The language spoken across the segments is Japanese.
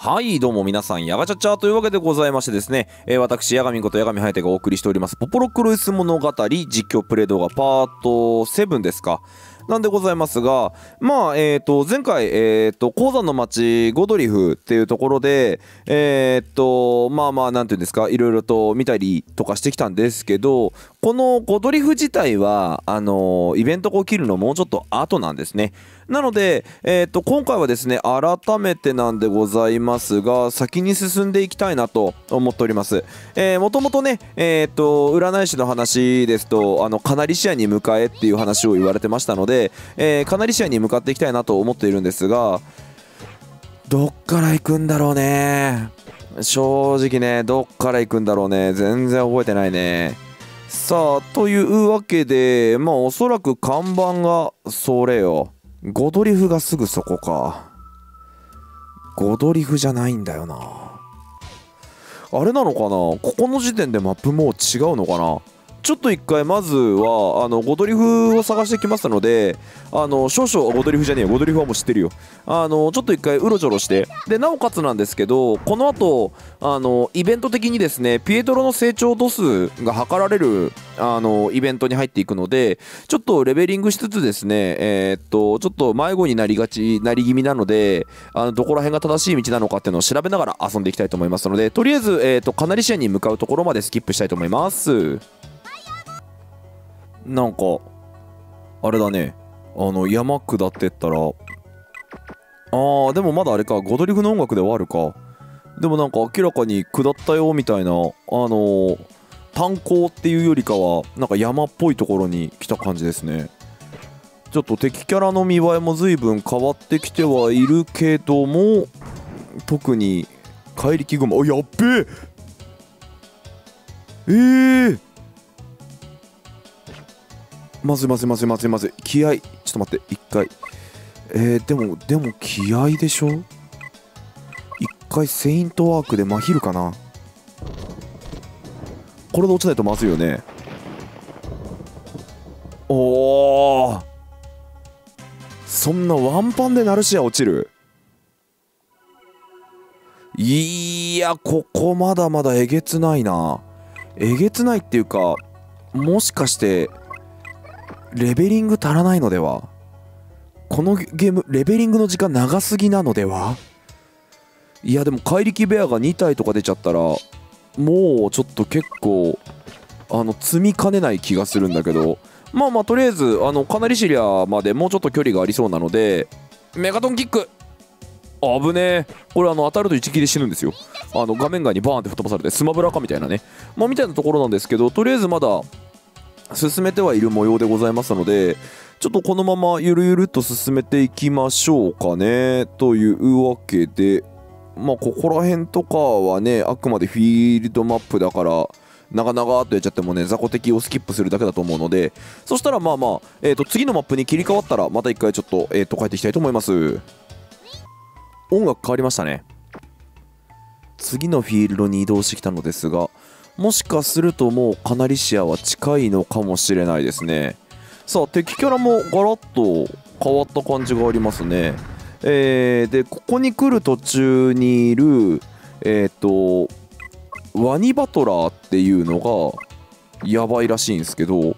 はい、どうも皆さん、やがちゃちゃというわけでございましてですね、えー私、八神こと八神ハヤテがお送りしております、ポポロクロイス物語実況プレイ動画パート7ですか。なんでございますが、まあ、えっ、と、前回、えっ、と、鉱山の町、ゴドリフっていうところで、えっ、と、まあまあ、なんていうんですか、いろいろと見たりとかしてきたんですけど、このゴドリフ自体は、あのイベントが起きるのもうちょっと後なんですね。なので、えっ、と、今回はですね、改めてなんでございますが、先に進んでいきたいなと思っております。えー、もともとね、えっ、と、占い師の話ですと、あの、カナリシアに向かえっていう話を言われてましたので、えーカナリシアに向かっていきたいなと思っているんですが、どっから行くんだろうね。正直ね、どっから行くんだろうね。全然覚えてないね。さあ、というわけで、まあ、おそらく看板がそれよ。ゴドリフがすぐそこか。ゴドリフじゃないんだよな。あれなのかな？ここの時点でマップもう違うのかな？ちょっと一回まずはあのゴドリフを探してきますのであの少々ゴドリフじゃねえよ。ゴドリフはもう知ってるよ。あのちょっと一回うろちょろして。でなおかつなんですけどこの後あのイベント的にですねピエトロの成長度数が測られるあのイベントに入っていくのでちょっとレベリングしつつですねえーっとちょっと迷子になりがちなり気味なのであのどこら辺が正しい道なのかっていうのを調べながら遊んでいきたいと思いますのでとりあえず、えーっとカナリシアに向かうところまでスキップしたいと思います。なんかあれだね。あの山下ってったらあーでもまだあれかゴドリフの音楽ではあるか。でもなんか明らかに下ったよみたいなあのー炭鉱っていうよりかはなんか山っぽいところに来た感じですね。ちょっと敵キャラの見栄えも随分変わってきてはいるけども特に怪力雲あやっべえ!えー、まずいまずいまずいまずいまずい気合ちょっと待って一回えー、でもでも気合でしょ一回セイントワークで真昼かなこれで落ちないとまずいよねおおそんなワンパンでナルシア落ちるいやここまだまだえげつないなえげつないっていうかもしかしてレベリング足らないのでは？このゲームレベリングの時間長すぎなのでは？いやでも怪力ベアが2体とか出ちゃったらもうちょっと結構あの積みかねない気がするんだけど。まあまあとりあえずあのカナリシリアまでもうちょっと距離がありそうなのでメガトンキック。危ねえ。これあの当たると一撃で死ぬんですよ。あの画面外にバーンって吹っ飛ばされてスマブラかみたいなね。まあみたいなところなんですけどとりあえずまだ進めてはいる模様でございますのでちょっとこのままゆるゆると進めていきましょうかねというわけでまあここら辺とかはねあくまでフィールドマップだから長々とやっちゃってもね雑魚敵をスキップするだけだと思うのでそしたらまあまあ、えー、と次のマップに切り替わったらまた一回ちょっと,、えー、と帰っていきたいと思います。音楽変わりましたね。次のフィールドに移動してきたのですがもしかするともうカナリシアは近いのかもしれないですね。さあ敵キャラもガラッと変わった感じがありますね。えー、でここに来る途中にいるえっ、とワニバトラーっていうのがやばいらしいんですけど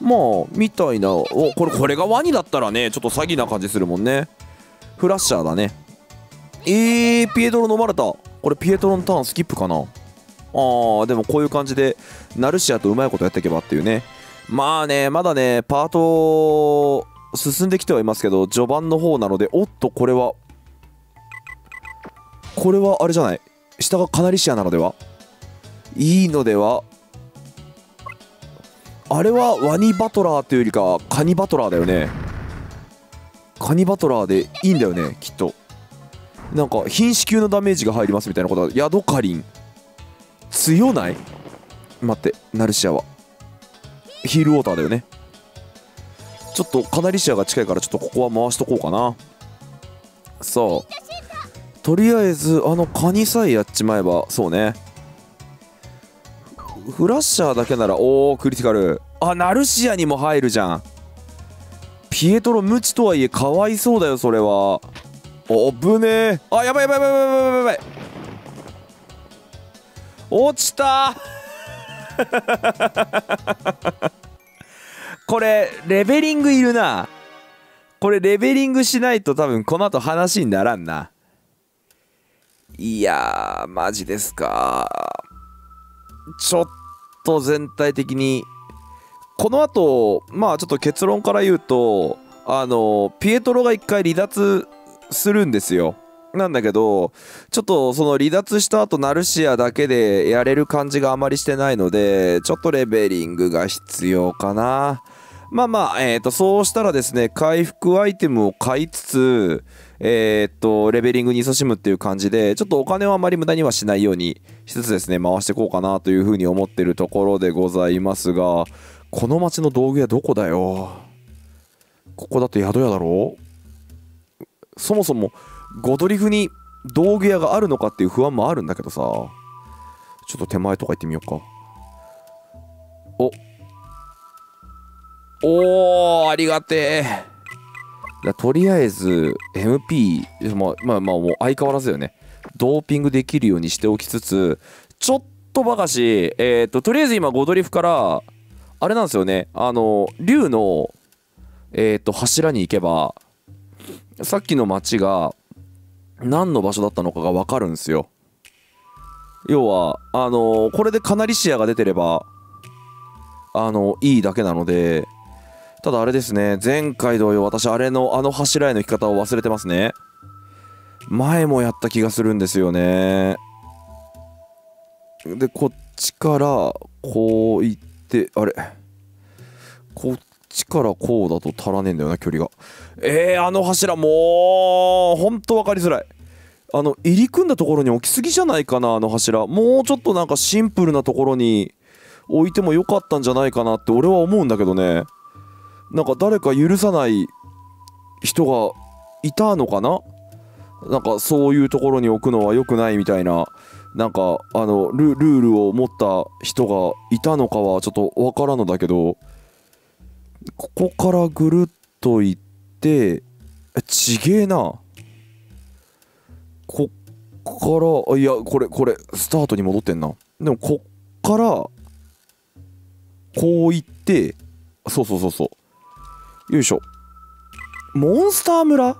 まあみたいなおこれこれがワニだったらねちょっと詐欺な感じするもんね。フラッシャーだね。えー、ピエトロ飲まれた。これピエトロのターンスキップかな。あーでもこういう感じでナルシアとうまいことやっていけばっていうね。まあねまだねパート進んできてはいますけど序盤の方なのでおっとこれはこれはあれじゃない？下がカナリシアなのでは？いいのでは？あれはワニバトラーというよりかカニバトラーだよね。カニバトラーでいいんだよねきっと。なんか瀕死級のダメージが入りますみたいなことはヤドカリン。強ない？待ってナルシアは。ヒールウォーターだよね。ちょっとカナリシアが近いからちょっとここは回しとこうかな。さあとりあえずあのカニさえやっちまえばそうね。フラッシャーだけならおおクリティカル。あナルシアにも入るじゃん。ピエトロ無知とはいえかわいそうだよそれは。おぶねえ。あやばいやばいやばいやばいやばいやばい。落ちた。これレベリングいるな。これレベリングしないと多分この後話にならんな。いやーマジですか。ちょっと全体的にこの後まあちょっと結論から言うとあのピエトロが一回離脱するんですよ。なんだけどちょっとその離脱した後ナルシアだけでやれる感じがあまりしてないのでちょっとレベリングが必要かな。まあまあ、えー、とそうしたらですね回復アイテムを買いつつえっ、とレベリングに勤しむっていう感じでちょっとお金をあまり無駄にはしないようにしつつですね回していこうかなというふうに思ってるところでございますがこの町の道具屋どこだよ？ここだって宿屋だろ？そもそもゴドリフに道具屋があるのかっていう不安もあるんだけどさ。ちょっと手前とか行ってみようか。お。おーありがてえ。とりあえず MP まあまあまあもう相変わらずよね。ドーピングできるようにしておきつつちょっとばかしえっ、ととりあえず今ゴドリフからあれなんですよね。あの竜のえっ、と柱に行けばさっきの町が何の場所だったのかが分かるんですよ。要はあのこれでかなり視野が出てればあのいいだけなのでただあれですね前回同様私あれのあの柱への行き方を忘れてますね。前もやった気がするんですよね。でこっちからこう行ってあれ？こっちからこうだと足らねえんだよな距離が。えー、あの柱もうほんと分かりづらい。あの入り組んだところに置きすぎじゃないかなあの柱。もうちょっとなんかシンプルなところに置いてもよかったんじゃないかなって俺は思うんだけどね。なんか誰か許さない人がいたのかな？なんかそういうところに置くのは良くないみたいな。なんかあのルールを持った人がいたのかはちょっとわからんのだけど。ここからぐるっと行ってちげえな。こっからいやこれこれスタートに戻ってんな。でもこっからこう行ってそうそうそうそう。よいしょ。モンスター村？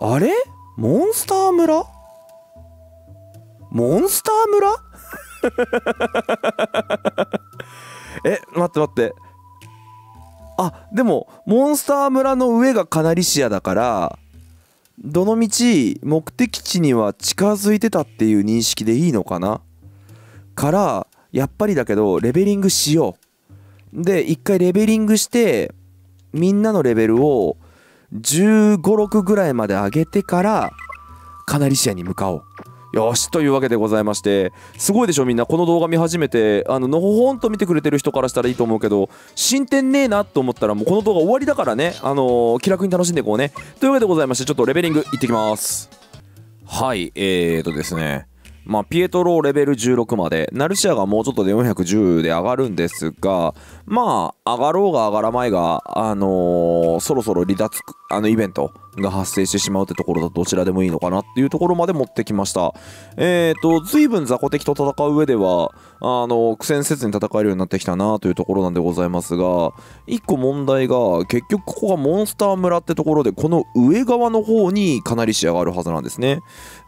あれ？モンスター村？モンスター村？え待って待って。あでもモンスター村の上がカナリシアだからどのみち目的地には近づいてたっていう認識でいいのかな？からやっぱりだけどレベリングしよう。で一回レベリングしてみんなのレベルを1 5 6ぐらいまで上げてからカナリシアに向かおう。よしというわけでございましてすごいでしょみんな。この動画見始めてあののほほんと見てくれてる人からしたらいいと思うけど進展ねえなと思ったらもうこの動画終わりだからね。あのー、気楽に楽しんでいこうね。というわけでございましてちょっとレベリングいってきます。はいえーとですね。まあ、ピエトロレベル16まで、ナルシアがもうちょっとで410で上がるんですが、まあ、上がろうが上がらないが、あのー、そろそろ離脱、あのイベントが発生してしまうってところだとどちらでもいいのかなっていうところまで持ってきました。えっ、ー、と、随分雑魚敵と戦う上では、あの、苦戦せずに戦えるようになってきたなというところなんでございますが、一個問題が、結局ここがモンスター村ってところで、この上側の方にかなり仕上があるはずなんですね。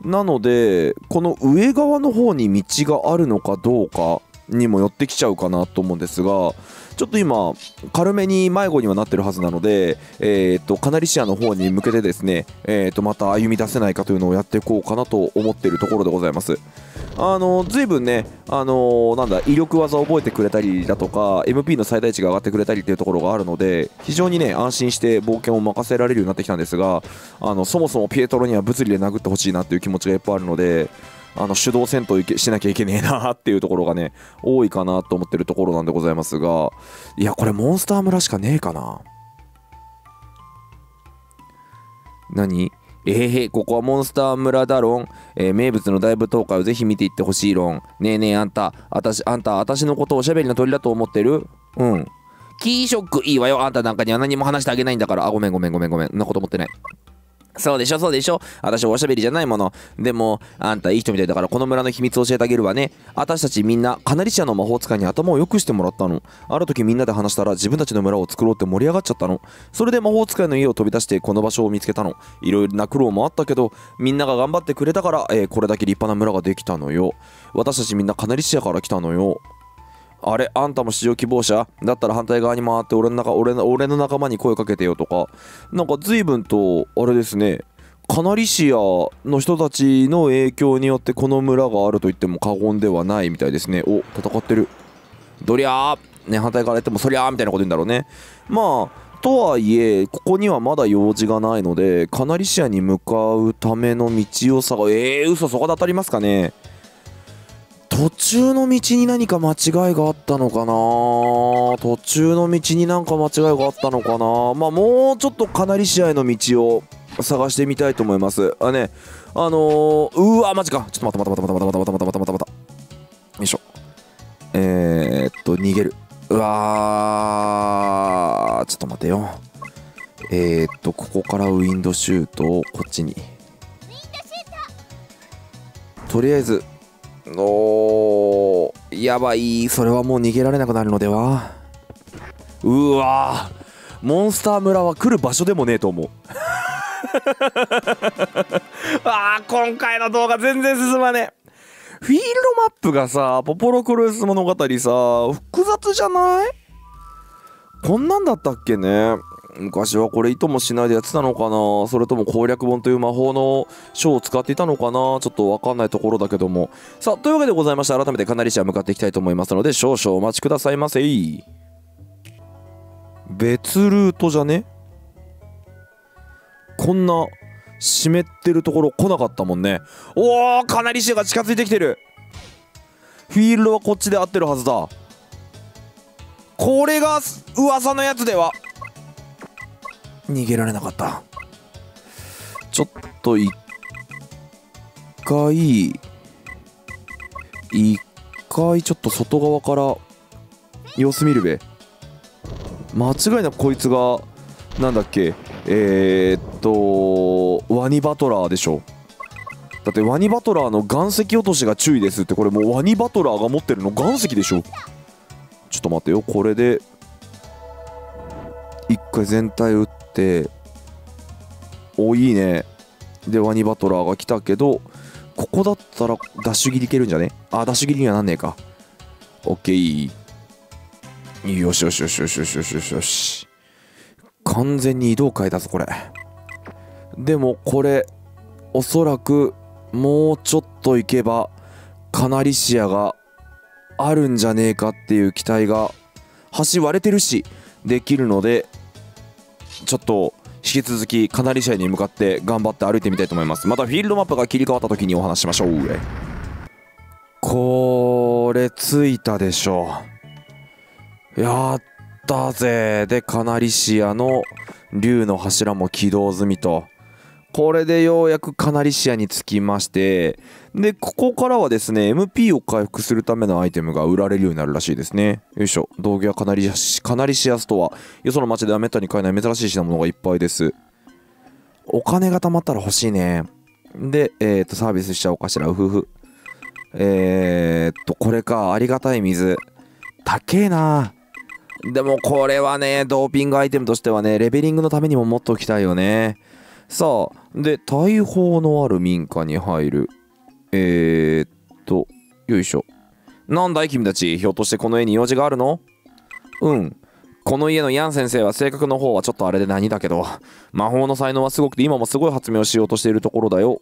なので、この上側の方に道があるのかどうかにも寄ってきちゃうかなと思うんですが、ちょっと今軽めに迷子にはなってるはずなので、えー、とカナリシアの方に向けてですね、えー、とまた歩み出せないかというのをやっていこうかなと思っているところでございます。あの随分ねあのなんだ威力技を覚えてくれたりだとか MP の最大値が上がってくれたりっていうところがあるので非常にね安心して冒険を任せられるようになってきたんですがあのそもそもピエトロには物理で殴ってほしいなっていう気持ちがいっぱいあるのであの手動戦闘しなきゃいけねえなっていうところがね 多いかなと思ってるところなんでございますがいやこれモンスター村しかねえかな。何？えー、へここはモンスター村だろん、えー、名物の大舞踏会をぜひ見ていってほしい論ねえねえあんたあたしあんたあたしのことをおしゃべりの鳥だと思ってる？うん。キーショックいいわよ。あんたなんかには何も話してあげないんだから。あごめんごめんごめんごめん。そんなこと思ってない。そうでしょそうでしょ。私おしゃべりじゃないもの。でもあんたいい人みたいだからこの村の秘密を教えてあげるわね。私たちみんなカナリシアの魔法使いに頭を良くしてもらったの。ある時みんなで話したら自分たちの村を作ろうって盛り上がっちゃったの。それで魔法使いの家を飛び出してこの場所を見つけたの。いろいろな苦労もあったけどみんなが頑張ってくれたから、えーこれだけ立派な村ができたのよ。私たちみんなカナリシアから来たのよ。あれあんたも市場希望者？だったら反対側に回って俺の中俺の俺の仲間に声かけてよとか。なんか随分とあれですね。カナリシアの人たちの影響によってこの村があると言っても過言ではないみたいですね。お戦ってる。どりゃー！ね反対からやってもそりゃー！みたいなこと言うんだろうね。まあとはいえここにはまだ用事がないのでカナリシアに向かうための道を探えー、嘘そこで当たりますかね？途中の道に何か間違いがあったのかな？途中の道に何か間違いがあったのかな？まあもうちょっとカナリシアへの道を探してみたいと思います。あね。あのー、うわマジか。ちょっと待って待って待って待って待って待って待って待って待ってよいしょえー、っと逃げるうわーちょっと待てよえー、っとここからウィンドシュートをこっちにとりあえずおーやばい。それはもう逃げられなくなるのでは？うわー。モンスター村は来る場所でもねえと思う。あー今回の動画全然進まねえ。フィールドマップがさポポロクロエス物語さ複雑じゃない？こんなんだったっけね？昔はこれ意図もしないでやってたのかな。それとも攻略本という魔法の書を使っていたのかな。ちょっとわかんないところだけども。さあというわけでございまして改めてカナリシア向かっていきたいと思いますので少々お待ちくださいませ。別ルートじゃね？こんな湿ってるところ来なかったもんね。おおカナリシアが近づいてきてる。フィールドはこっちで合ってるはずだ。これが噂のやつでは。逃げられなかった。ちょっと一回一回ちょっと外側から様子見るべ。間違いなくこいつがなんだっけえー、っとワニバトラーでしょ。だってワニバトラーの岩石落としが注意ですって。これもうワニバトラーが持ってるの岩石でしょ。ちょっと待ってよ。これで一回全体打っておいいね。でワニバトラーが来たけどここだったらダッシュ切りいけるんじゃね？あダッシュ切りにはなんねえか。オッケーよしよしよしよしよしよしよしよし。完全に移動変えたぞこれ。でもこれおそらくもうちょっと行けばカナリシアがあるんじゃねえかっていう期待が橋割れてるし。できるのでちょっと引き続きカナリシアに向かって頑張って歩いてみたいと思います。またフィールドマップが切り替わった時にお話ししましょう。これついたでしょやったぜ。でカナリシアの竜の柱も起動済みと。これでようやくカナリシアに着きましてでここからはですね MP を回復するためのアイテムが売られるようになるらしいですね。よいしょ。道具屋カナリシカナリシアストアよその町ではめったに買えない珍しい品物がいっぱいです。お金が貯まったら欲しいね。でえっ、とサービスしちゃおうかしら。うふふ。えー、っとこれか。ありがたい水。高えな。でもこれはねドーピングアイテムとしてはねレベリングのためにも持っておきたいよね。さあで大砲のある民家に入る。えー、っとよいしょ。なんだい君たち。ひょっとしてこの家に用事があるの？うん。この家のヤン先生は性格の方はちょっとあれで何だけど魔法の才能はすごくて今もすごい発明をしようとしているところだよ。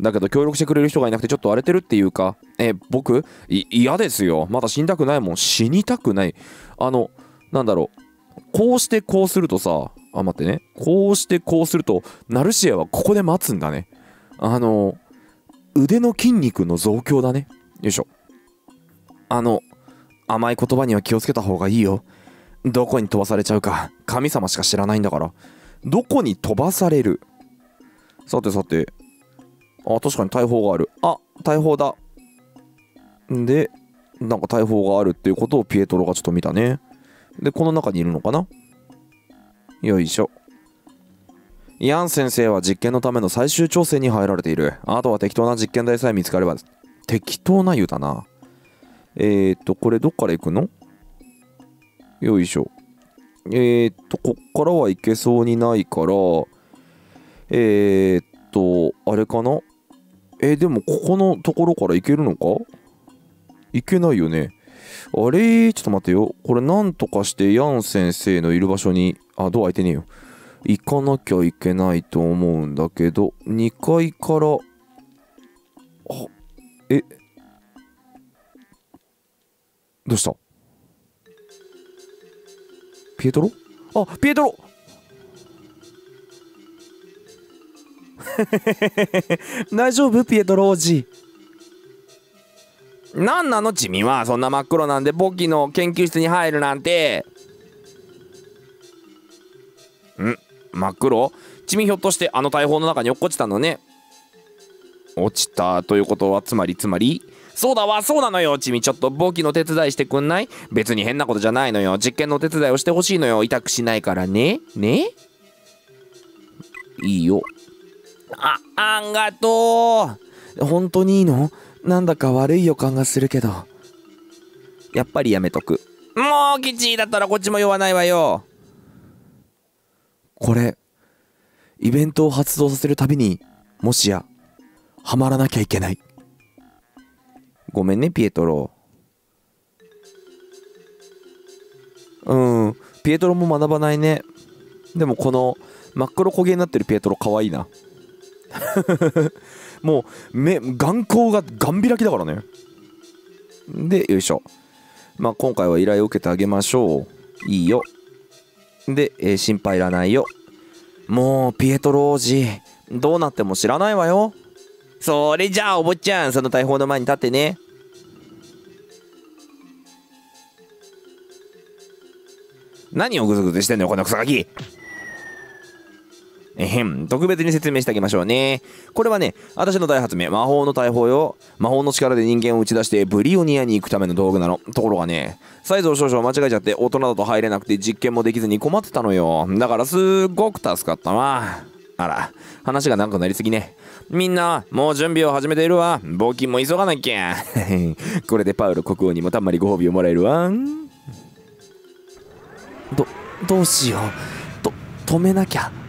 だけど協力してくれる人がいなくてちょっと荒れてるっていうか。え僕？嫌ですよ。まだ死にたくないもん。死にたくない。あのなんだろう。こうしてこうするとさあ待ってね。こうしてこうするとナルシアはここで待つんだね。あの腕の筋肉の増強だね。よいしょ。あの甘い言葉には気をつけた方がいいよ。どこに飛ばされちゃうか神様しか知らないんだから。どこに飛ばされる。さてさて。あ確かに大砲がある。あ大砲だ。んでなんか大砲があるっていうことをピエトロがちょっと見たね。でこの中にいるのかな？よいしょ。ヤン先生は実験のための最終調整に入られている。あとは適当な実験台さえ見つかれば適当な言うだな。えー、っとこれどっから行くの？よいしょ。えー、っとこっからは行けそうにないからえー、っとあれかな？えでもここのところから行けるのか？行けないよね。あれ？ちょっと待ってよ。これなんとかしてヤン先生のいる場所に、あ、ドア開いてねえよ。行かなきゃいけないと思うんだけど、2階から、あ、え、どうした？ピエトロ？あ、ピエトロ 大丈夫？ピエトロ王子。何なの？チミはそんな真っ黒なんで簿記の研究室に入るなんて。ん？真っ黒？チミひょっとしてあの大砲の中に落っこちたのね。落ちたということはつまりつまり？そうだわそうなのよ。チミちょっと簿記の手伝いしてくんない？別に変なことじゃないのよ。実験の手伝いをしてほしいのよ。痛くしないからね。ね？いいよ。ああんがとう。本当にいいの？なんだか悪い予感がするけど。やっぱりやめとく。もうキチだったらこっちも酔わないわよ。これイベントを発動させるたびにもしやハマらなきゃいけない。ごめんねピエトロ。うんピエトロも学ばないね。でもこの真っ黒焦げになってるピエトロかわいいなもう目眼光がガン開きだからね。でよいしょ。まあ今回は依頼を受けてあげましょう。いいよ。で、えー、心配いらないよ。もうピエトロ王子どうなっても知らないわよ。それじゃあお坊ちゃんその大砲の前に立ってね。何をグズグズしてんのよこのクソガキえへん、特別に説明してあげましょうね。これはね、私の大発明、魔法の大砲よ。魔法の力で人間を打ち出してブリオニアに行くための道具なの。ところがね、サイズを少々間違えちゃって大人だと入れなくて実験もできずに困ってたのよ。だからすっごく助かったわ。あら、話が長くなりすぎね。みんな、もう準備を始めているわ。募金も急がなきゃ。これでパウロ国王にもたんまりご褒美をもらえるわ。ど、どうしよう。と、止めなきゃ。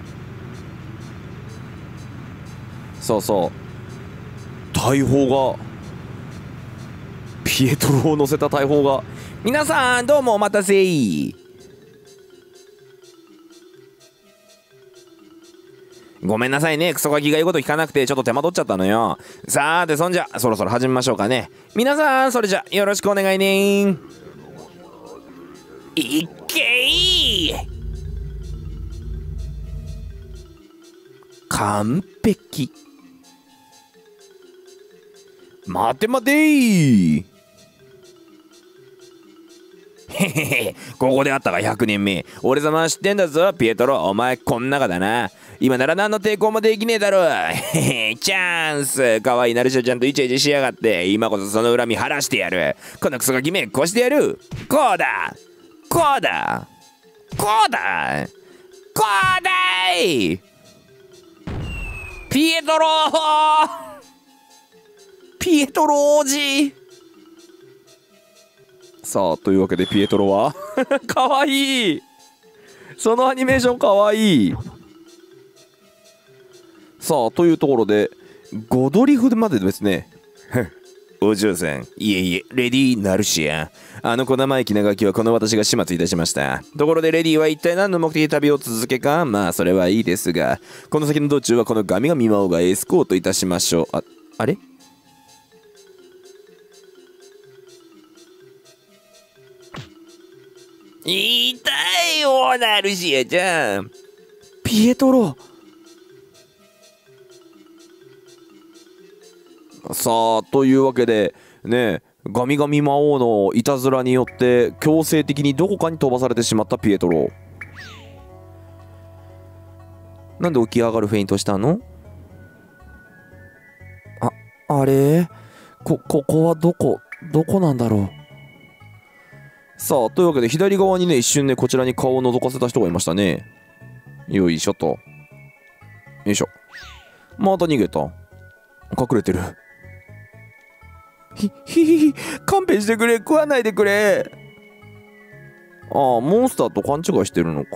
そうそう。大砲がピエトロを乗せた大砲が。皆さんどうもお待たせ。いごめんなさいね。クソガキが言うこと聞かなくてちょっと手間取っちゃったのよ。さーてそんじゃそろそろ始めましょうかね。皆さんそれじゃよろしくお願いね。いっけい。完璧。待て待てーへへへ、ここであったが100年目。俺様は知ってんだぞ、ピエトロ。お前こん中だな。今なら何の抵抗もできねえだろ。へへ、チャンス。可愛いナルシオちゃんとイチャイチャしやがって。今こそその恨み晴らしてやる。このクソガキめ、こしてやる。こうだ。こうだ。こうだ。こうだいピエトローピエトロ王子。さあというわけでピエトロは？かわいい。そのアニメーションかわいい。さあというところで5ドリフまでですね。お嬢さんいえいえレディー・ナルシアあの小生意気なガキはこの私が始末いたしました。ところでレディーは一体何の目的で旅を続けか？まあそれはいいですがこの先の道中はこのガミガミ魔王がエスコートいたしましょう。ああれ？痛いよナルシアちゃん。ピエトロ。さあというわけでねガミガミ魔王のいたずらによって強制的にどこかに飛ばされてしまったピエトロ。なんで起き上がるフェイントしたの？ああれ？こここはどこ？どこなんだろう？さあというわけで左側にね一瞬ねこちらに顔を覗かせた人がいましたね。よいしょと。よいしょ。また逃げた。隠れてる。ひひひひ勘弁してくれ。食わないでくれ。ああモンスターと勘違いしてるのか。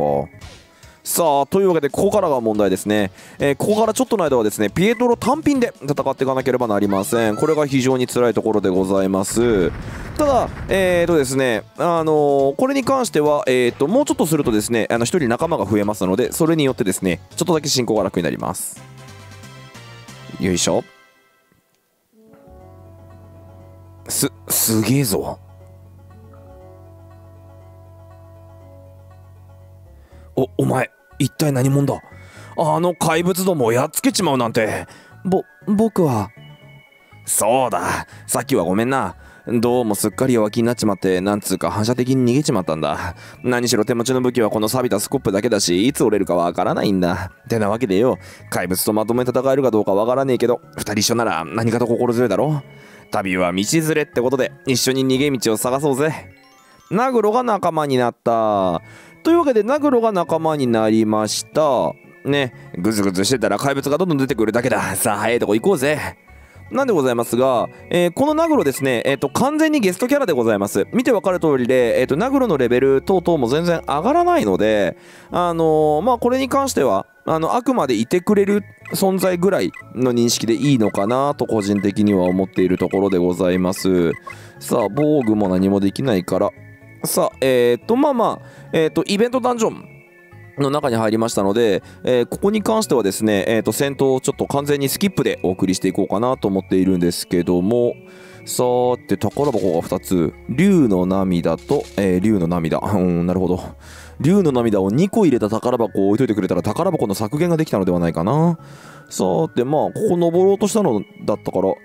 さあというわけでここからが問題ですね、えー、ここからちょっとの間はですねピエトロ単品で戦っていかなければなりません。これが非常に辛いところでございます。ただえーとですねあのー、これに関してはえーともうちょっとするとですねあの1人仲間が増えますのでそれによってですねちょっとだけ進行が楽になります。よいしょ。すすげえぞ。おお前一体何者だ？あの怪物どもをやっつけちまうなんて。ぼ僕は。そうだ。さっきはごめんな。どうもすっかり弱気になっちまってなんつうか反射的に逃げちまったんだ。何しろ手持ちの武器はこの錆びたスコップだけだしいつ折れるかわからないんだ。てなわけでよ。怪物とまともに戦えるかどうかわからねえけど二人一緒なら何かと心強いだろ。旅は道連れってことで一緒に逃げ道を探そうぜ。ナグロが仲間になった。というわけでナグロが仲間になりました。ね。ぐずぐずしてたら怪物がどんどん出てくるだけだ。さあ早いとこ行こうぜ。なんでございますが、えー、このナグロですね、えーと、完全にゲストキャラでございます。見てわかる通りで、えーと、ナグロのレベル等々も全然上がらないので、あの、まあ、これに関しては、あの、あくまでいてくれる存在ぐらいの認識でいいのかなと個人的には思っているところでございます。さあ、防具も何もできないから、さあ、えっ、と、まあまあ、えっ、と、イベントダンジョンの中に入りましたので、えー、ここに関してはですね、えー、と戦闘をちょっと完全にスキップでお送りしていこうかなと思っているんですけどもさーて宝箱が2つ竜の涙と、えー、竜の涙 うんなるほど竜の涙を2個入れた宝箱を置いといてくれたら宝箱の削減ができたのではないかなさーてまあここ登ろうとしたのだったからこ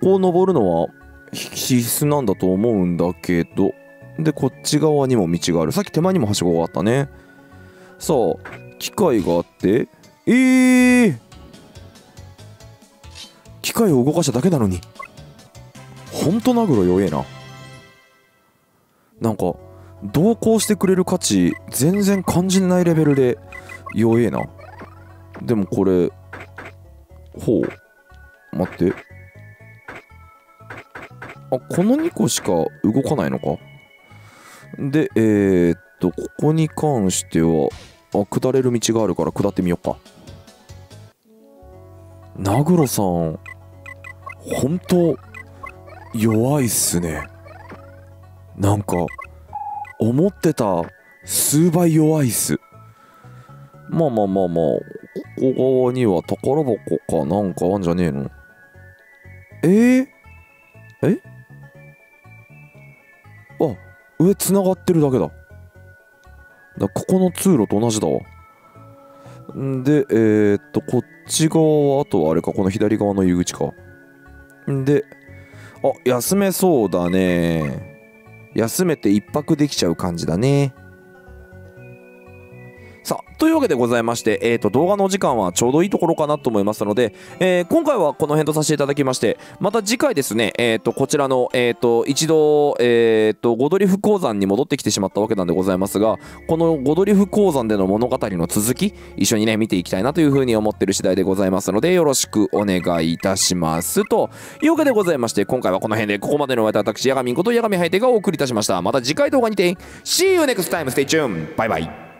こを登るのは必須なんだと思うんだけどで、こっち側にも道がある。さっき手前にもはしごがあったね。さあ、機械があって、えー、機械を動かしただけなのに。ほんとナグロ弱えな。なんか、同行してくれる価値、全然感じないレベルで弱えな。でもこれ、ほう。待って。あ、この2個しか動かないのか？で、えー、っと、ここに関しては、あ、下れる道があるから下ってみようか。ナグロさん、ほんと、弱いっすね。なんか、思ってた数倍弱いっす。まあまあまあまあ、ここ側には宝箱かなんかあんじゃねえの？えー、え？あ、上つながってるだけだここの通路と同じだ。わんでえー、っとこっち側はあとはあれかこの左側の入り口か。んであ休めそうだね。休めて一泊できちゃう感じだね。さあ、というわけでございまして、えっ、ー、と、動画のお時間はちょうどいいところかなと思いますので、えー、今回はこの辺とさせていただきまして、また次回ですね、えっ、ー、と、こちらの、えっ、と、一度、えっ、と、ゴドリフ鉱山に戻ってきてしまったわけなんでございますが、このゴドリフ鉱山での物語の続き、一緒にね、見ていきたいなというふうに思ってる次第でございますので、よろしくお願いいたします。というわけでございまして、今回はこの辺で、ここまでのお相手私、ヤガミンことヤガミハイテがお送りいたしました。また次回動画にて、See you next time! Stay tuned! バイバイ